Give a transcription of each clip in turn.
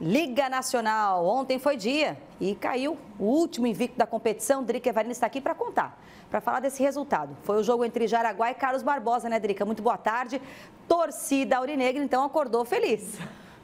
Liga Nacional. Ontem foi dia e caiu o último invicto da competição. Drica Evarino está aqui para contar, para falar desse resultado. Foi o jogo entre Jaraguá e Carlos Barbosa, né, Drica? Muito boa tarde. Torcida Aurinegra, então, acordou feliz.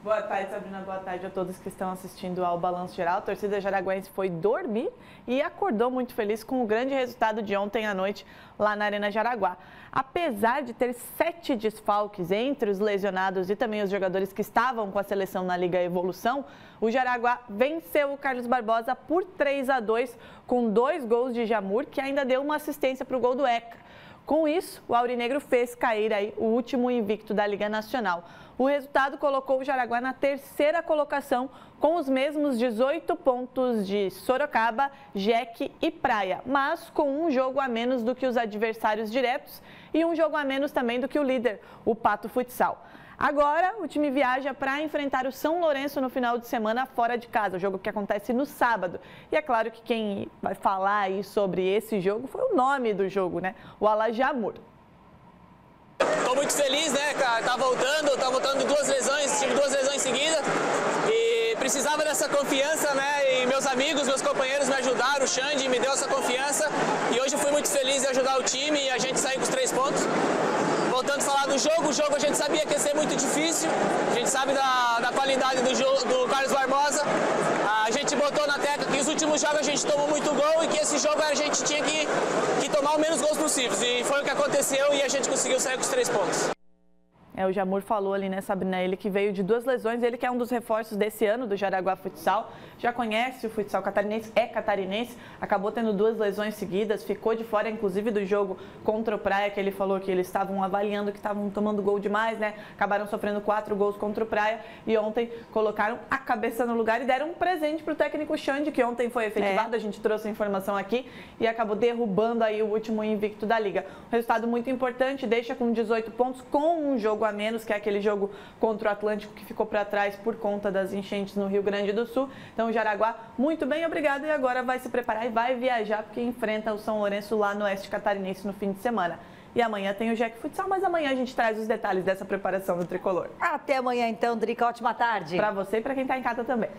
Boa tarde, Sabrina. Boa tarde a todos que estão assistindo ao Balanço Geral. A torcida jaraguense foi dormir e acordou muito feliz com o grande resultado de ontem à noite lá na Arena Jaraguá. Apesar de ter sete desfalques entre os lesionados e também os jogadores que estavam com a seleção na Liga Evolução, o Jaraguá venceu o Carlos Barbosa por 3 a 2 com dois gols de Jamur, que ainda deu uma assistência para o gol do ECA. Com isso, o Aurinegro fez cair aí o último invicto da Liga Nacional. O resultado colocou o Jaraguá na terceira colocação, com os mesmos 18 pontos de Sorocaba, Jeque e Praia, mas com um jogo a menos do que os adversários diretos e um jogo a menos também do que o líder, o Pato Futsal. Agora, o time viaja para enfrentar o São Lourenço no final de semana fora de casa, o jogo que acontece no sábado. E é claro que quem vai falar aí sobre esse jogo foi o nome do jogo, né? O Alajamur. Estou muito feliz, né, cara? Tá voltando, tá voltando duas lesões, tive duas lesões seguidas e precisava dessa confiança, né? E meus amigos, meus companheiros me ajudaram, o Xande me deu essa confiança e hoje eu fui muito feliz em ajudar o time e a gente sair com os três pontos jogo, o jogo a gente sabia que ia ser muito difícil, a gente sabe da, da qualidade do, do Carlos Barbosa, a gente botou na tecla que os últimos jogos a gente tomou muito gol e que esse jogo a gente tinha que, que tomar o menos gols possíveis. E foi o que aconteceu e a gente conseguiu sair com os três pontos. É, o Jamur falou ali, né, Sabrina? Ele que veio de duas lesões, ele que é um dos reforços desse ano do Jaraguá Futsal. Já conhece o futsal catarinense, é catarinense, acabou tendo duas lesões seguidas, ficou de fora, inclusive, do jogo contra o Praia, que ele falou que eles estavam avaliando que estavam tomando gol demais, né? Acabaram sofrendo quatro gols contra o Praia e ontem colocaram a cabeça no lugar e deram um presente para o técnico Xande, que ontem foi efetivado, é. a gente trouxe a informação aqui e acabou derrubando aí o último invicto da liga. Um resultado muito importante, deixa com 18 pontos, com um jogo a menos, que é aquele jogo contra o Atlântico que ficou para trás por conta das enchentes no Rio Grande do Sul. Então, Jaraguá, muito bem, obrigado. E agora vai se preparar e vai viajar, porque enfrenta o São Lourenço lá no Oeste Catarinense no fim de semana. E amanhã tem o Jack Futsal, mas amanhã a gente traz os detalhes dessa preparação do tricolor. Até amanhã, então, Drica. Ótima tarde. Para você e para quem está em casa também.